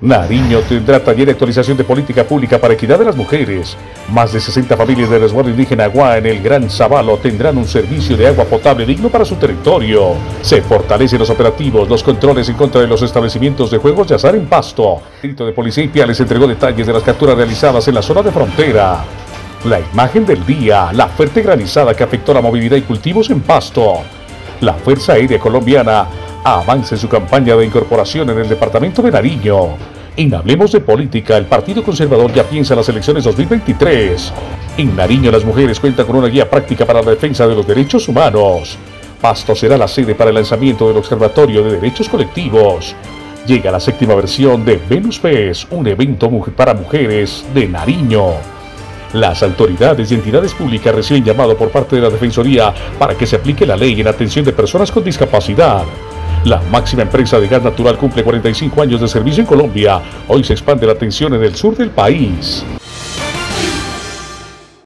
Nariño tendrá taller de actualización de política pública para equidad de las mujeres. Más de 60 familias de resguardo indígena Agua en el Gran Zabalo tendrán un servicio de agua potable digno para su territorio. Se fortalecen los operativos, los controles en contra de los establecimientos de juegos de azar en Pasto. El de Policía y Piales entregó detalles de las capturas realizadas en la zona de frontera. La imagen del día, la fuerte granizada que afectó la movilidad y cultivos en Pasto. La Fuerza Aérea Colombiana avanza en su campaña de incorporación en el departamento de Nariño. En Hablemos de Política, el Partido Conservador ya piensa en las elecciones 2023. En Nariño las mujeres cuentan con una guía práctica para la defensa de los derechos humanos. Pasto será la sede para el lanzamiento del Observatorio de Derechos Colectivos. Llega la séptima versión de Venus PES, un evento para mujeres de Nariño. Las autoridades y entidades públicas reciben llamado por parte de la Defensoría para que se aplique la ley en atención de personas con discapacidad. La máxima empresa de gas natural cumple 45 años de servicio en Colombia. Hoy se expande la atención en el sur del país.